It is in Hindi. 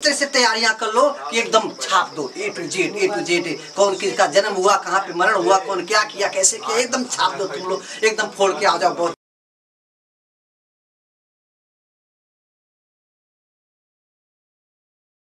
तरह से तैयारियाँ कर लो कि एकदम छाप दो, A to Z, A to Z, कौन किसका जन्म हुआ, कहाँ पे मरण हुआ, कौन क्या किया, कैसे किया, एकदम छाप दो तुम लोग, एकदम फोड़ के आ जाओ बहुत।